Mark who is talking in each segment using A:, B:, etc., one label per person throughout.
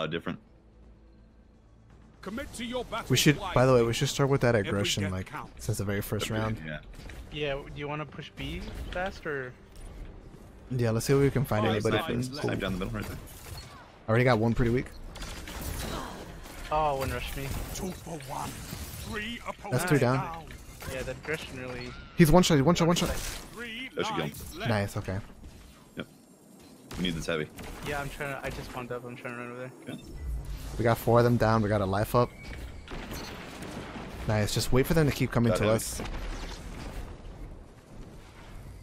A: uh, different.
B: Commit to your battle
C: We should, by the way, we should start with that aggression, like,
B: counts.
C: since the very first round.
A: Yeah.
D: Yeah, do you want to push B fast or?
C: Yeah, let's see if we can find
B: Oh,
C: anybody.
B: snipe,
C: from-
B: snipe.
A: Snipe down the middle right there.
C: I Already got one pretty weak.
D: Oh, one rushed me.
B: Two for one. Three opponents
C: That's three down.
D: Yeah, that aggression really.
C: He's one shot, one shot, one shot.
B: Three
A: That should kill him.
C: Nice, okay.
A: We need this heavy.
D: Yeah, I'm trying to. I just spawned up. I'm trying to run over there.
A: Okay.
C: We got four of them down. We got a life up. Nice. Just wait for them to keep coming
A: Got
C: to
A: him.
C: us.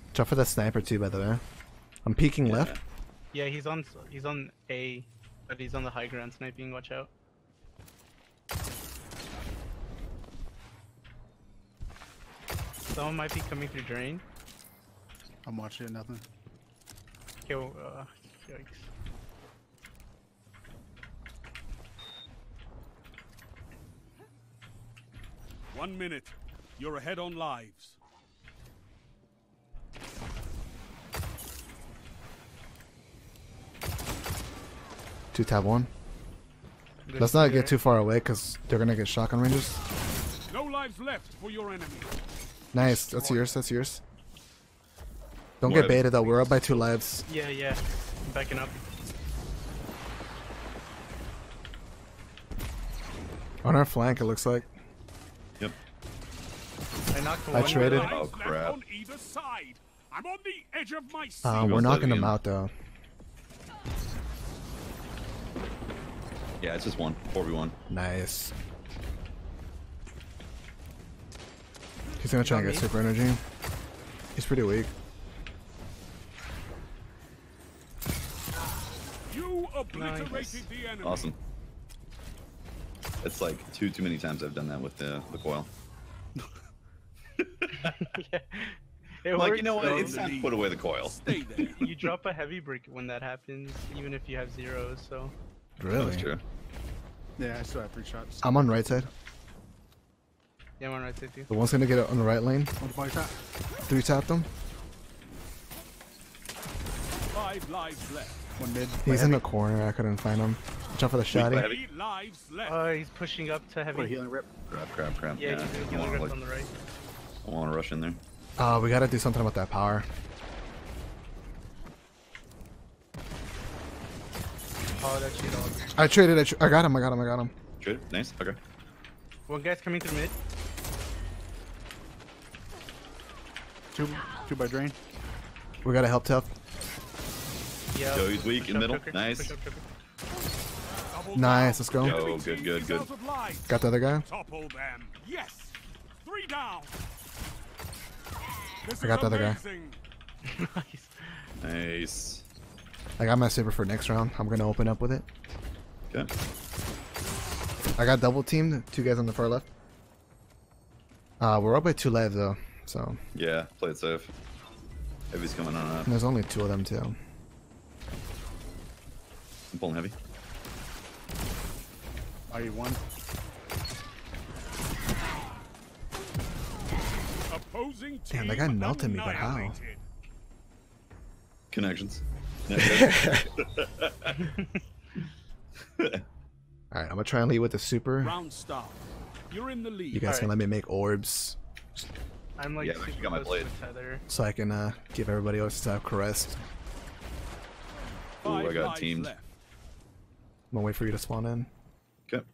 C: Watch out for the sniper too, by the way. I'm peeking left.
D: Yeah, he's on. He's on A, but he's on the high ground sniping. Watch out. Someone might be coming through drain.
E: I'm watching it, nothing.
D: Okay, uh, yikes.
B: One minute. You're ahead on lives.
C: Two tab one.
D: Good
C: Let's not
D: there.
C: get too far away because they're gonna get shotgun ranges.
B: No lives left for your enemy.
C: Nice. That's yours. That's yours. Don't
A: More
C: get baited though. We're up by two lives.
D: Yeah, yeah. I'm backing up.
C: On our flank, it looks like.
A: Yep.
D: I knocked
C: I traded.
A: Oh, crap.
B: on either side. I'm on the edge of my.
C: Uh, we're knocking them out though.
A: Yeah, it's just one. 4v1.
C: Nice. He's gonna try and get super energy. He's pretty weak.
B: Obliterated
D: Nice.
B: the enemy.
A: Awesome. It's like two too many times I've done that with the, the coil.
D: yeah. It
A: I'm like, you know what? It's time to put away the coil.
B: Stay there.
D: you drop a heavy brick when that happens, even if you have zeros. So
C: Really?
A: That's true.
E: Yeah, I still have three shots.
C: I'm on right side.
D: yeah, I'm on right side too.
C: The one's gonna get it on the right lane.
E: One body shot.
C: Three tapped them.
B: Five lives left.
E: One mid.
C: He's in the corner. I couldn't find him. Watch out for the
A: by
C: shotty.
A: heavy.
B: Three lives left.
D: Oh, he's pushing up to
E: Put a
D: heavy.
E: healing rift.
A: Crap, crap, crap.
D: Yeah,
A: Yeah,
D: he's healing
A: want
D: rips
A: to
D: on the right.
A: I want to rush in there.
C: Uh, we gotta do something about that power.
D: Oh, that shit all.
C: I traded. I, tr I got him. I got him. I got him.
A: Good. Nice. Okay.
D: One guy's coming through mid.
E: Two, two by drain.
C: We gotta help tough.
D: Yeah.
A: Yo, he's weak
D: push
A: in
D: up,
A: middle.
D: choker,
A: Nice.
D: push up, choker.
B: Double
C: Nice. Let's go.
A: Yo. Oh, good, good, good.
B: out of lives.
C: Got the other guy.
B: Yes. Three down.
C: I got the other guy.
D: nice.
A: Nice.
C: I got my super for next round. I'm gonna open up with it.
A: Okay.
C: I got double teamed. Two guys on the far left. Uh, we're up by two lives though, so
A: Yeah. Play it safe. Heavy's coming on up.
C: and there's only two of them too.
A: I'm pulling heavy.
E: Body one.
B: Opposing
C: Damn, that guy melted me, but how?
A: Connections.
C: All right, I'm gonna try and lead with the super.
B: Round stop. You're in the lead.
C: You guys can let me make orbs
D: I'm like
A: Yeah, I've
D: super
A: got my blade.
D: to tether.
C: so I can uh, give everybody else to have caressed.
A: Ooh, I got
B: lives
A: teamed.
B: left.
C: I'm gonna wait for you to spawn in.
A: okay.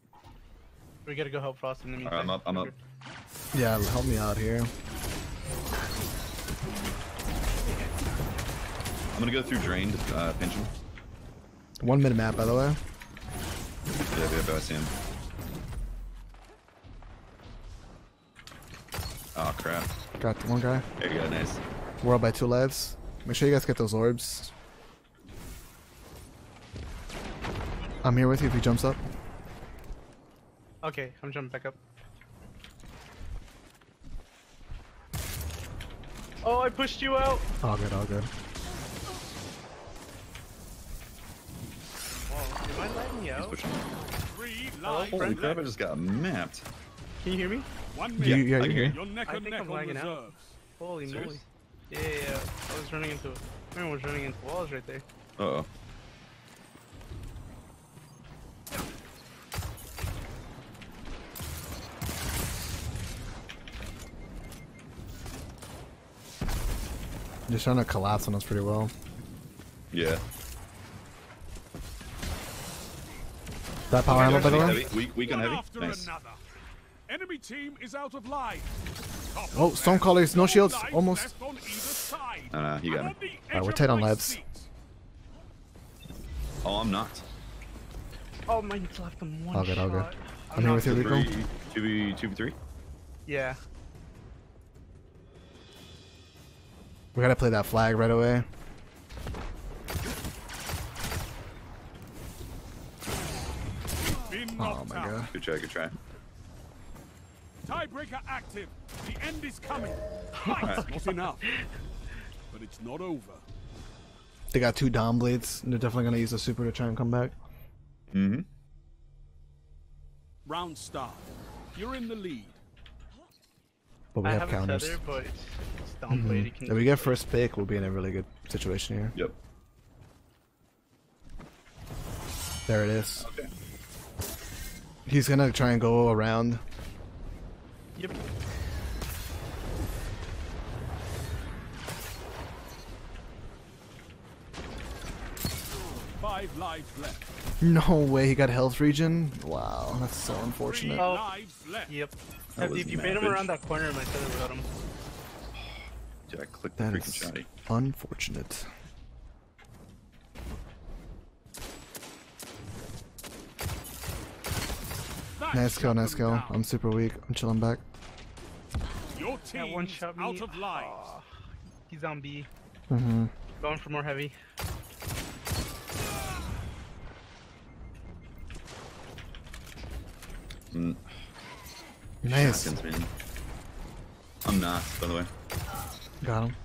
D: We gotta go help Frost in the meantime.
A: I'm up, I'm up.
C: Yeah, help me out here.
A: I'm gonna go through drain to uh, pinch him.
C: One minute map, by the way.
A: Yeah, yeah, yeah, I see him. Oh crap.
C: Got one guy.
A: There you go, nice.
C: We're up by two lives. Make sure you guys get those orbs. I'm here with you if he jumps up.
D: Okay, I'm jumping back up. Oh, I pushed you out.
C: All good, all good.
D: Whoa, am I letting you out? Hello,
A: Holy crap, I just got mapped.
D: Can you hear me?
B: One
C: You,
B: minute.
C: yeah,
A: I
C: you
A: can hear
B: You're neck
D: I think
B: neck
D: I'm
B: on
D: lagging out. Holy
A: Serious?
D: moly. Yeah, yeah, yeah. I was running into Everyone was running into walls right there.
A: Uh oh.
C: They're trying to collapse on us pretty well.
A: Yeah.
C: That power ammo, by the way?
A: Heavy. Weak, weak on heavy. Nice.
B: another. Enemy team is out of line. Top
C: Oh,
B: of
C: Stormcallers, no shields, almost.
B: left on.
A: Uh, you got
B: I'm
A: him.
B: on
C: Alright, we're tight on
B: my
C: labs.
A: Oh, I'm not.
D: Oh, mine's left him one
C: All good, all good.
D: shot.
C: I'm here
D: not
C: with you,
D: super-
C: Rico.
A: Two v two v three.
D: Yeah.
C: We gotta play that flag right away. Oh my god.
A: Good try. Good try.
B: Tiebreaker active. The end is coming. Fight's not enough. But it's not over.
C: They got two Dawn Blades. They're definitely gonna use the super to try and come back.
A: Mm-hmm.
B: Round start. You're in the lead.
C: But we
D: I
C: have
D: have
C: counters.
D: feather, but it's, it's downplayed. You can
C: If we get first pick, we'll be in a really good situation here.
A: Yep.
C: There it is.
A: Okay.
C: He's gonna try and go around.
D: Yep.
B: Five lives left.
C: No way, he got health regen. Wow, that's so unfortunate.
B: Three
D: Oh.
B: lives left.
D: Yep.
A: That
D: if you bait him around that corner, my feather would got him.
A: Dude, I clicked the
C: That
A: freaking
C: is unfortunate.
B: That
C: Nice
B: go,
C: nice go.
B: down.
C: I'm super weak. I'm chilling back.
B: Your
D: That one shot me.
B: out of line.
D: Aw. He's on B.
C: Mm-hmm.
D: Going for more heavy.
A: Mm,
C: Nice.
A: shotguns, man. I'm not, by the way.
C: Got him.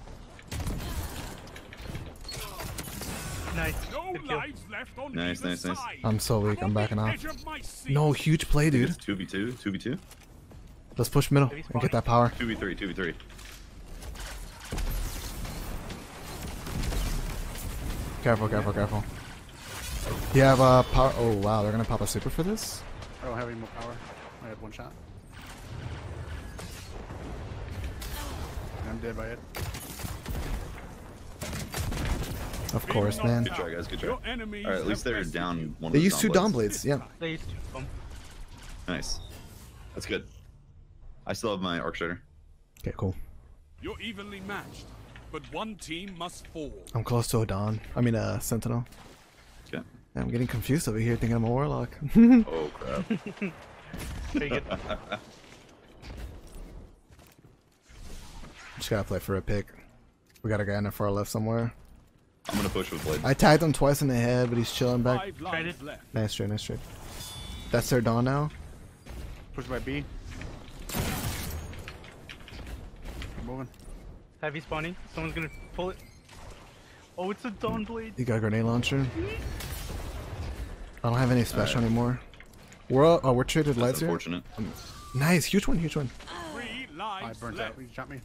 D: Nice.
B: No lives left on
A: Nice, nice, nice.
C: I'm so weak. I'm backing off.
B: edge of my seat.
C: No, huge play, dude.
A: Two v two. Two v two.
C: Let's push middle and get that power.
A: Two v three. Two v three.
C: Careful, careful, careful. You have uh, power. Oh wow, they're gonna pop a super for this.
E: I don't have any more power. I had one shot. I'm dead by it.
C: Of course, man.
B: knocked
A: Good try, guys. Good try. All right, at least they're down one.
C: They
A: of the
C: used two Dawn Blades. Yeah.
D: They used to them.
A: Nice. That's good. I still have my arc strider.
C: Okay, cool.
B: You're evenly matched, but one team must fall.
C: I'm close to a Dawn. I mean, a Sentinel.
A: Okay.
C: I'm getting confused over here, thinking I'm a Warlock.
A: Oh crap.
D: Very good.
C: Just gotta play for a pick. We got a guy on the far left somewhere.
A: I'm gonna push with blade.
C: I tagged him twice in the head, but he's chilling back.
B: Five.
C: Nice trade, nice trade. That's their Dawn now.
E: Push by B. Moving.
D: Heavy spawning. Someone's gonna pull it. Oh, it's a dawn blade.
C: You got a grenade launcher. I don't have any special
A: Alright.
C: anymore. We're all, oh, we're traded
A: That's
C: lights here.
A: unfortunate.
C: Nice, huge one, huge one.
B: Three
E: I
B: lives
E: burnt
B: left.
E: out. You shot me.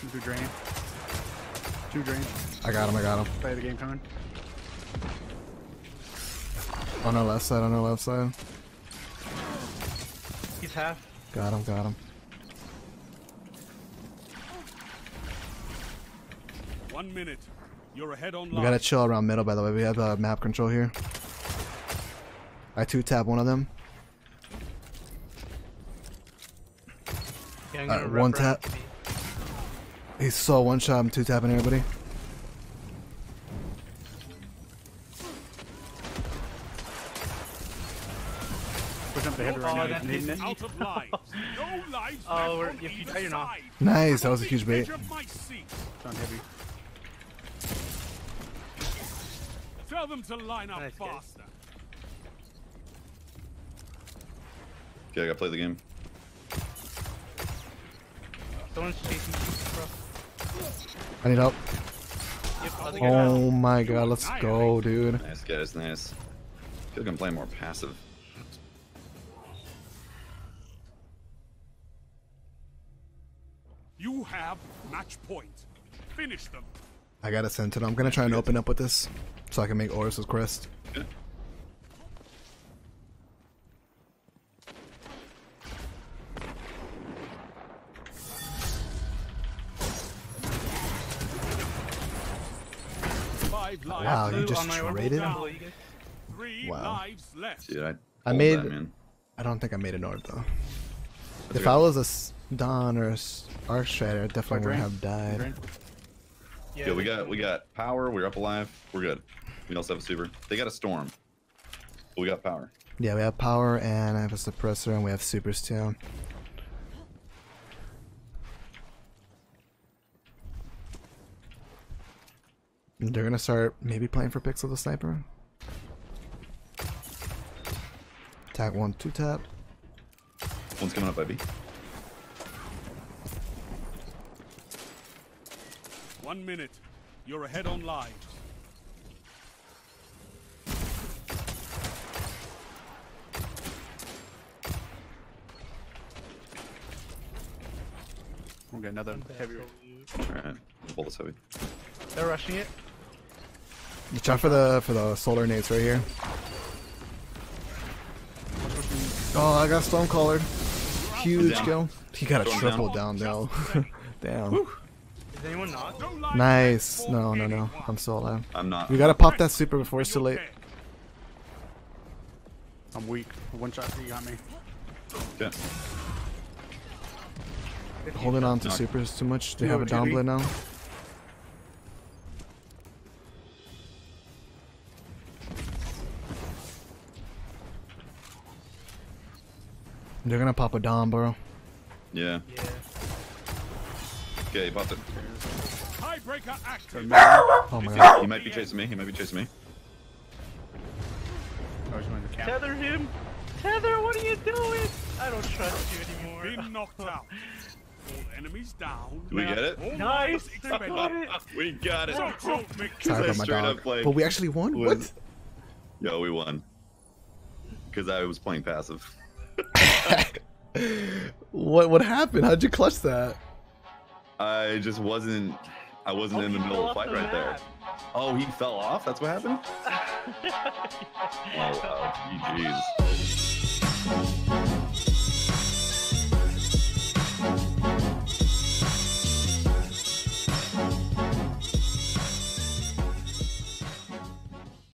E: Two, two drain. Two drain.
C: I got him, I got him.
E: Play the game coming.
C: On our left side, on our left side.
D: He's half.
C: Got him, got him.
B: One minute. You're ahead on
C: We
B: line.
C: gotta chill around middle, by the way. We have uh, map control here. I two tap one of them.
D: Yeah, I'm gonna wrap
C: one tap.
D: to B.
C: He's so one shot. I'm two tapping everybody.
E: Push up the heavy right now.
D: that
E: He's needing
D: hit
E: it.
B: Out of lives. No lives
D: Oh,
B: left
D: we're- if you you're not.
C: Nice, that was a huge bait.
B: edge of my seat.
E: It's on heavy.
B: Tell them to line up
D: Nice,
B: faster.
A: Okay, I gotta play the game.
D: Someone's chasing you, bro.
C: I need help.
D: Yep, I'll take it out.
C: Oh my god, let's go, dude.
A: Nice guys, nice. feel like I'm playing more passive.
B: You have match point. Finish them.
C: I got a sentinel. I'm gonna try and open up with this so I can make Oris's crest.
A: Okay.
C: Wow, you just
D: on my orbital
C: traded?
D: down below you guys.
B: Three
C: Wow.
A: Dude, I,
C: I made...
A: That,
C: I don't think I made an orb though.
A: That's
C: if
A: okay.
C: I was a s- Dawn or a s- Arc Strider, I definitely would have died.
E: Drain.
A: Yeah, we got we got power. We're up alive. We're good. We also have a super. They got a storm. But we got power.
C: Yeah, we have power and I have a suppressor and we have supers too. They're gonna start maybe playing for Pixel the Sniper. Tag one, two tap.
A: One's coming up, baby.
B: One minute. You're ahead on lives.
E: We'll get another heavy.
A: All right. Pull this heavy.
D: They're rushing it.
C: Watch out for the for the solar nades right here. Oh, I got Stone Collared. Huge kill. He got a
A: Going
C: triple
A: down.
C: down, though. Damn.
D: Is anyone not?
C: Nice. No, no, no. I'm still alive.
A: I'm not.
C: We gotta pop that super before it's too late.
E: I'm weak. One shot, you got me.
A: Yeah.
C: Holding on to
A: Knock.
C: supers too much. They
E: Yo,
C: have a
E: dawn
C: blade now. They're gonna pop a Dom, bro.
A: Yeah.
D: Yeah.
A: Okay, he popped it.
B: Tiebreaker active.
C: Oh my god.
A: He might be chasing me. He might be chasing me.
E: I was going.
D: Tether him! Tether, what are you doing? I don't trust you anymore.
B: Been knocked out. All enemies down.
A: Do we get it?
D: Nice!
B: lives
D: They got it!
A: We got it.
B: So close,
C: Sorry about my
A: straight up
C: dog. But we actually won?
A: was-
C: What?
A: Yo, we won. Because I was playing passive.
C: what what happened? How'd you clutch that?
A: I just wasn't. I wasn't
D: oh,
A: in the middle of the fight
D: the
A: right
D: map. there.
A: Oh, he fell off. That's what happened. oh, wow.